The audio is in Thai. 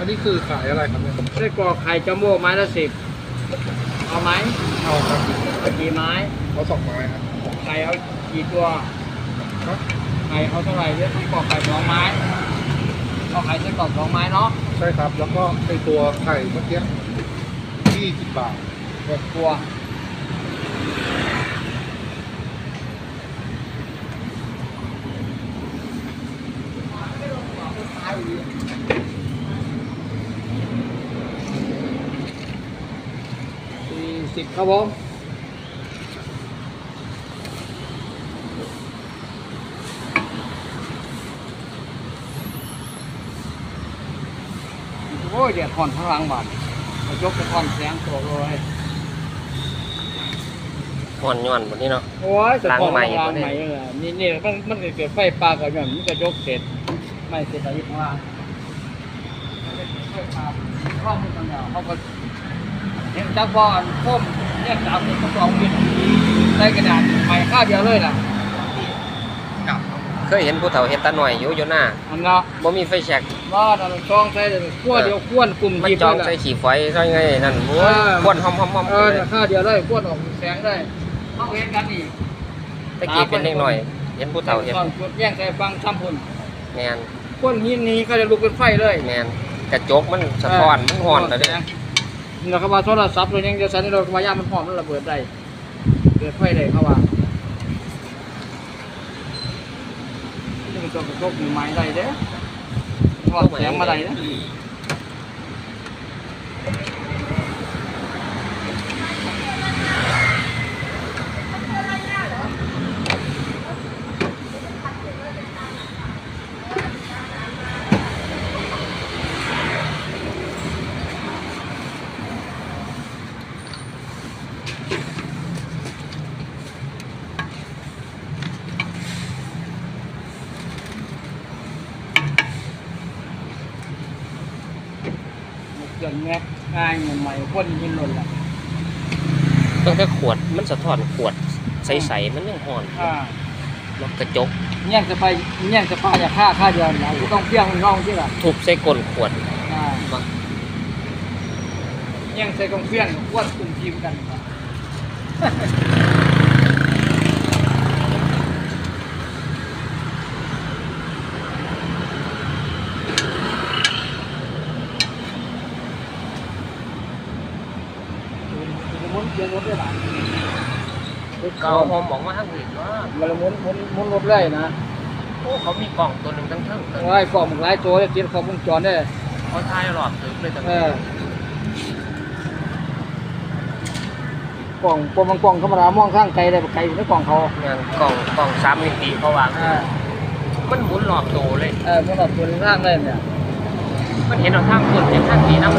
อันนี้คือขายอะไรครับเนี่ยไส้กรอกไข่จัมโบ้ไม้ละสิบเอาไหมเอาครับเอากี่ไม้เอาสองไม้ครับไข่เอากี่ตัวครับไข่เอาเท่าไหร่เนี่ยไส้กรอกไข่สองไม้เอาไข่ไส้กรอกสองไม้เนาะใช่ครับ แล้วก็ไอตัวไข่เมื่อกี้ยี่สิบบาทหกตัวสี่ สิบครับผมโอ้ยเดี๋ยวถอนพลังบาดมายกไปถอนแสงตัวเลยห่อนย่อนบนนี้เนาะ โอ้ยจะล้างถอนใหม่พลังบ่ได้ใหม่เลยนี่นี่มันมันเกิดไฟป่ากับย้อนมันก็ยกเสร็จไม่เสร็จอะไรข้างล่างไฟป่าข้อมูลต่างๆเขาก็ เห็นจักบอลพ่มเนี่ยสามสิบกระสองบินได้กระดาษใหม่ข้าวเดียวเลยล่ะเคยเห็นผู้เฒ่าเฮ็ดตาหน่อยอยู่อยู่หน้าอันเนาะบ่มีไฟแช็กว่าตอนช่องใส่ขั้วเดียวขั้วกลุ่มมันจีบจองเลยใส่ล่ะขี่ไฟใส่ไงนั่นโอ้ยเออควนหอมๆๆเออเนี่ยข้าวเดียวเลยขั้วออกแสงได้เขาเห็นกันนี่ตะกี้เป็นเด็กหน่อย เห็นผู้เฒ่าเฮ็ดก่อนกดแย่งใส่ฟังซ้ำพุ่นแม่นก้นหินนี้ก็จะลุกเป็นไฟเลยแม่นกระจกมันสะท้อนมันฮ้อนแล้ว เด้นี่เขาว่าโทรศัพท์เรายังจะใช้ในเราว่าย่ามันหอมมันระเบิดได้เกิดไฟได้เขาว่านี่มันตัวกระโชกมีไม้ได้เด้อถอดแสงมาได้เด้อ เกิดแง่ง่ายเงินใหม่ก้นหินหล่นละตั้งแต่ขวดมันสะท้อนขวดใสๆมันยังฮ้อนอ่าแล้วกระจกแย่งจะไปแย่งจะปลาอย่าฆ่าฆ่าเดียวนะกูต้องเพี้ยงมันร่องที่ละทุบใส่ก้นขวดอ่ามาแย่งใส่กองเพี้ยงก้วนกลุ่มทีมกัน มุนเปลี่ยนรถได้หลายเกาหอมออกมาทางอื่นว่ามันละมุนมุนมุนรถเลยนะโอ้เขามีกล่องตัวหนึงทั้งเทิงเทิงโอ้ยกล่องหลายตัวเลยติดขอบวงจรได้เขาทายหลอดถึงเลยตั้งเออกล่องปมมันกล่องธรรมดามองข้างไกลได้ไกลอยู่ในกล่องเขางานกล่องกล่องสามมิติเขาวางอ่ามันหมุนรอบโตเลยเออมันแบบตัวข้างได้เนี่ยมันเห็นเอาทางคนเห็นทางนี้นะ